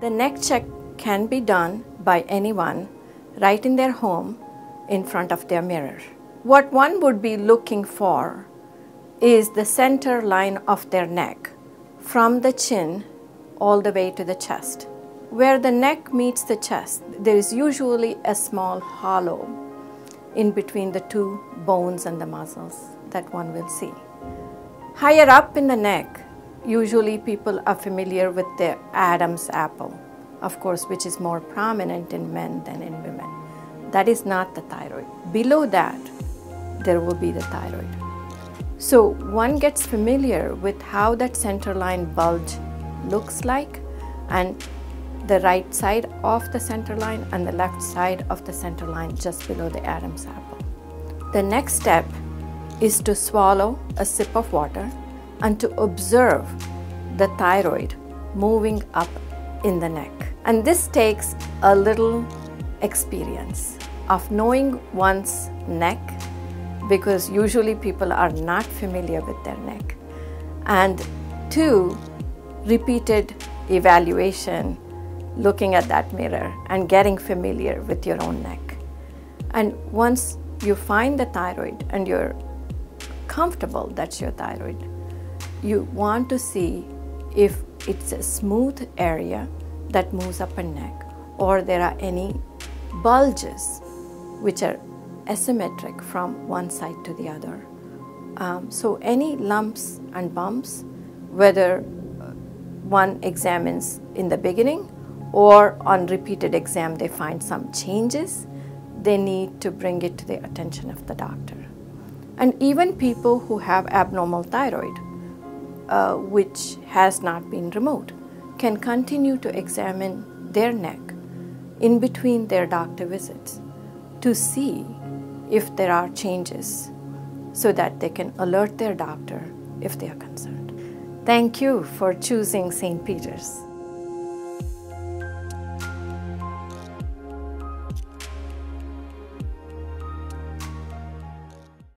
The neck check can be done by anyone right in their home in front of their mirror. What one would be looking for is the center line of their neck from the chin all the way to the chest. Where the neck meets the chest, there is usually a small hollow in between the two bones and the muscles that one will see. Higher up in the neck, usually people are familiar with the Adam's apple, of course, which is more prominent in men than in women. That is not the thyroid. Below that, there will be the thyroid. So one gets familiar with how that center line bulge looks like and the right side of the center line and the left side of the center line just below the Adam's apple. The next step is to swallow a sip of water and to observe the thyroid moving up in the neck. And this takes a little experience of knowing one's neck because usually people are not familiar with their neck. And two, repeated evaluation, looking at that mirror and getting familiar with your own neck. And once you find the thyroid and you're comfortable that's your thyroid, you want to see if it's a smooth area that moves up and neck or there are any bulges which are asymmetric from one side to the other. Um, so any lumps and bumps, whether one examines in the beginning or on repeated exam they find some changes, they need to bring it to the attention of the doctor. And even people who have abnormal thyroid, uh, which has not been removed, can continue to examine their neck in between their doctor visits to see if there are changes so that they can alert their doctor if they are concerned. Thank you for choosing St. Peter's.